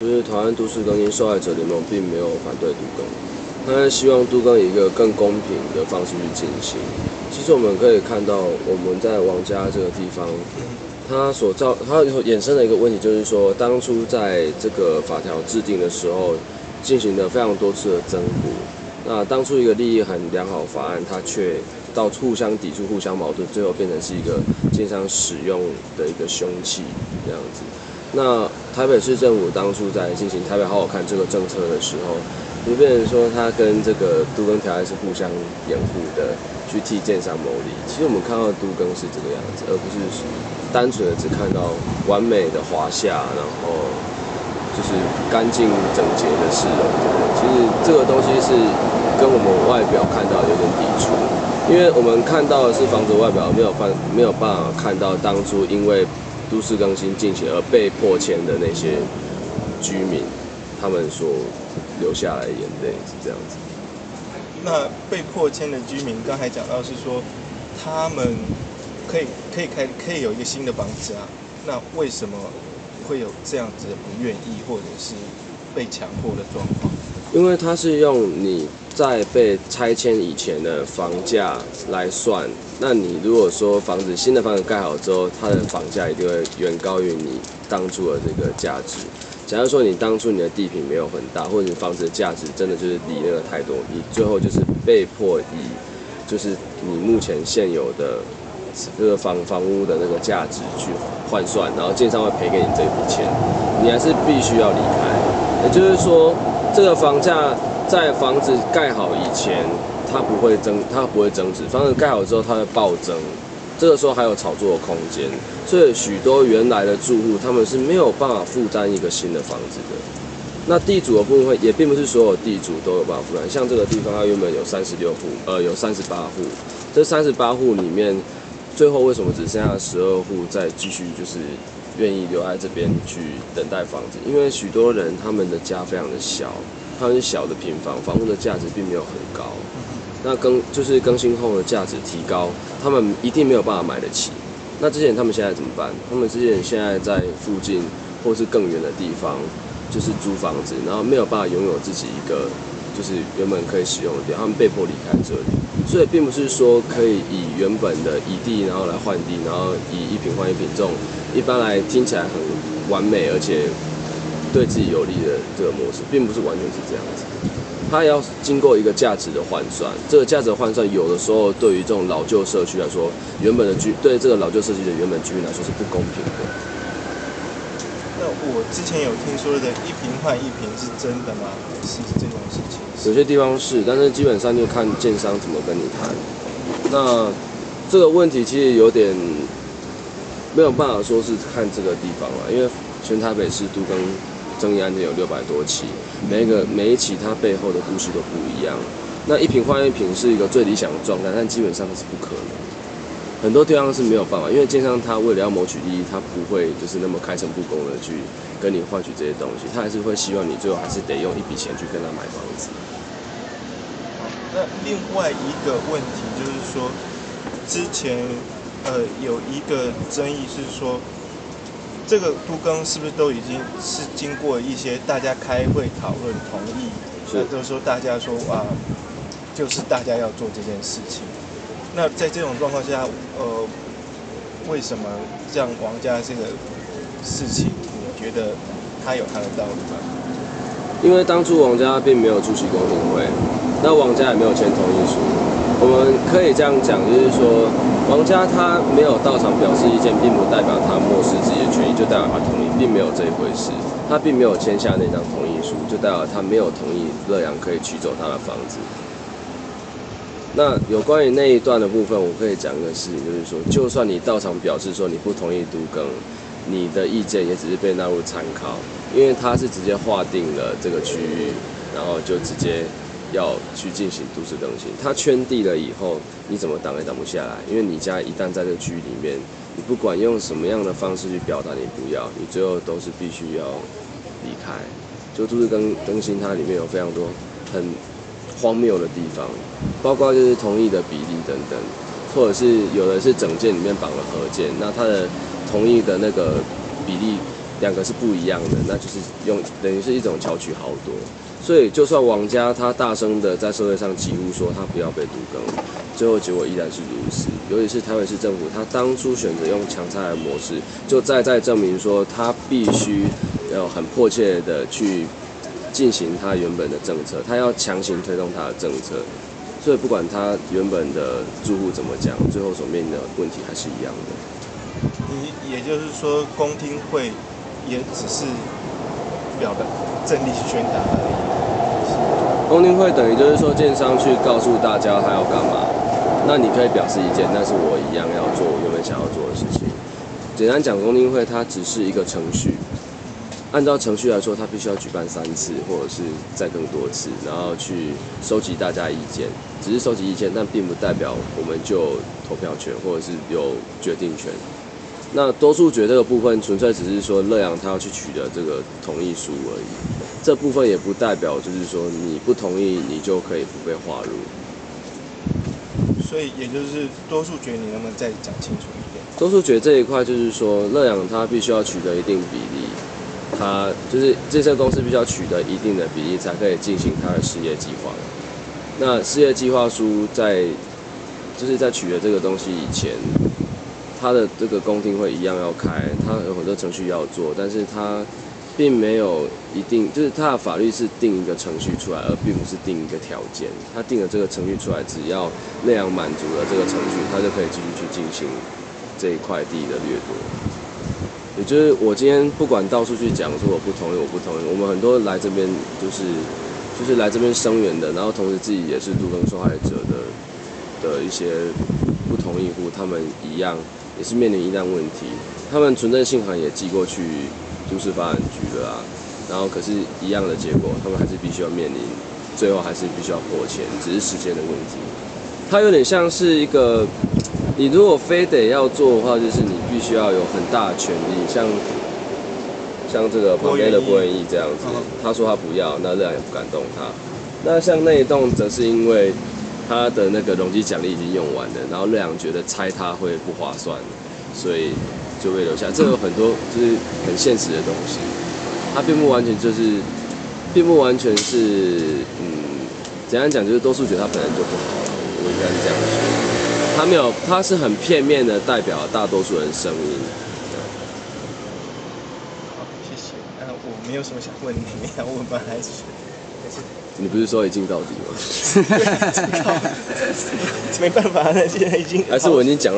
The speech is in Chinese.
就是台湾都市更新受害者联盟并没有反对杜更，他希望杜更以一个更公平的方式去进行。其实我们可以看到，我们在王家这个地方，它所造它衍生的一个问题就是说，当初在这个法条制定的时候，进行了非常多次的增补。那当初一个利益很良好法案，它却到互相抵触、互相矛盾，最后变成是一个经常使用的一个凶器这样子。那台北市政府当初在进行台北好好看这个政策的时候，就变成说它跟这个都更条例是互相掩护的，去替建商谋利。其实我们看到都更是这个样子，而不是单纯的只看到完美的华夏，然后就是干净整洁的市容。其实这个东西是跟我们外表看到有点抵触，因为我们看到的是房子外表，没有办没有办法看到当初因为。都市更新进行而被迫迁的那些居民，他们所流下来眼泪是这样子。那被迫迁的居民，刚才讲到是说，他们可以可以开可以有一个新的房子啊，那为什么会有这样子的不愿意或者是被强迫的状况？因为它是用你在被拆迁以前的房价来算。那你如果说房子新的房子盖好之后，它的房价一定会远高于你当初的这个价值。假如说你当初你的地坪没有很大，或者你房子的价值真的就是离那个太多，你最后就是被迫以就是你目前现有的这个房房屋的那个价值去换算，然后建商会赔给你这笔钱，你还是必须要离开。也就是说，这个房价在房子盖好以前。它不会增，它不会增值。房子盖好之后，它会暴增，这个时候还有炒作的空间。所以许多原来的住户，他们是没有办法负担一个新的房子的。那地主的部分也并不是所有地主都有办法负担。像这个地方，它原本有三十六户，呃，有三十八户。这三十八户里面，最后为什么只剩下十二户在继续就是愿意留在这边去等待房子？因为许多人他们的家非常的小，他们小的平房，房屋的价值并没有很高。那更就是更新后的价值提高，他们一定没有办法买得起。那之前他们现在怎么办？他们之前现在在附近或是更远的地方，就是租房子，然后没有办法拥有自己一个就是原本可以使用的地，他们被迫离开这里。所以并不是说可以以原本的以地然后来换地，然后以一平换一平这种一般来听起来很完美而且对自己有利的这个模式，并不是完全是这样子。它要经过一个价值的换算，这个价值换算有的时候对于这种老旧社区来说，原本的居对这个老旧社区的原本居民来说是不公平的。那我之前有听说的一瓶换一瓶是真的吗？是这种事情？有些地方是，但是基本上就看建商怎么跟你谈。那这个问题其实有点没有办法说是看这个地方了，因为全台北市都跟。争议案件有六百多起，每一个每一起它背后的故事都不一样。那一瓶换一瓶是一个最理想的状态，但基本上是不可能。很多地方是没有办法，因为建商他为了要谋取利益，他不会就是那么开诚布公的去跟你换取这些东西，他还是会希望你最后还是得用一笔钱去跟他买房子。那另外一个问题就是说，之前呃有一个争议是说。这个都更是不是都已经是经过一些大家开会讨论同意？那都说大家说啊，就是大家要做这件事情。那在这种状况下，呃，为什么像王家这个事情，你觉得他有他的道理吗？因为当初王家并没有出席公听会，那王家也没有签同意书。我们可以这样讲，就是说，王家他没有到场表示意见，并不代表他漠视自己的权益，就代表他同意，并没有这一回事。他并没有签下那张同意书，就代表他没有同意乐阳可以取走他的房子。那有关于那一段的部分，我可以讲一个事情，就是说，就算你到场表示说你不同意都更，你的意见也只是被纳入参考，因为他是直接划定了这个区域，然后就直接。要去进行都市更新，它圈地了以后，你怎么挡也挡不下来，因为你家一旦在这个区域里面，你不管用什么样的方式去表达你不要，你最后都是必须要离开。就都市更更新，它里面有非常多很荒谬的地方，包括就是同意的比例等等，或者是有的是整件里面绑了合件，那它的同意的那个比例两个是不一样的，那就是用等于是一种巧取豪夺。所以就算王家他大声的在社会上疾呼说他不要被杜更，最后结果依然是如此。尤其是台北市政府，他当初选择用强拆的模式，就再再证明说他必须要很迫切的去进行他原本的政策，他要强行推动他的政策。所以不管他原本的住户怎么讲，最后所面临的问题还是一样的。你也就是说，公听会也只是表达正力宣达而已。公听会等于就是说，建商去告诉大家他要干嘛，那你可以表示意见，但是我一样要做我原本想要做的事情。简单讲，公听会它只是一个程序。按照程序来说，他必须要举办三次，或者是再更多次，然后去收集大家意见。只是收集意见，但并不代表我们就有投票权，或者是有决定权。那多数决这个部分，纯粹只是说乐阳他要去取得这个同意书而已。这部分也不代表就是说你不同意，你就可以不被划入。所以，也就是多数决，你能不能再讲清楚一点？多数决这一块，就是说乐阳他必须要取得一定比例。他就是这些公司必须要取得一定的比例，才可以进行他的事业计划。那事业计划书在就是在取得这个东西以前，他的这个公听会一样要开，他有很多程序要做，但是他并没有一定，就是他的法律是定一个程序出来，而并不是定一个条件。他定了这个程序出来，只要那样满足了这个程序，他就可以继续去进行这一块地的掠夺。也就是我今天不管到处去讲说我不同意，我不同意。我们很多来这边就是就是来这边声援的，然后同时自己也是杜更受害者的的一些不同意户，他们一样也是面临一样问题。他们存证信函也寄过去都市发展局了啊，然后可是一样的结果，他们还是必须要面临，最后还是必须要破钱，只是时间的问题。它有点像是一个。你如果非得要做的话，就是你必须要有很大的权利，像像这个旁边的郭元义这样子，他说他不要，那这样也不敢动他。那像那一栋，则是因为他的那个容积奖励已经用完了，然后乐阳觉得拆它会不划算，所以就被留下。这有很多就是很现实的东西，它并不完全就是，并不完全是，嗯，怎样讲就是多数觉得它本来就不好了，我应该是这样说。他没有，他是很片面的代表大多数人声音。好，谢谢。呃，我没有什么想问你，想问吗？还是还是？你不是说一镜到底吗？没办法，那现在已经还是我已经讲了。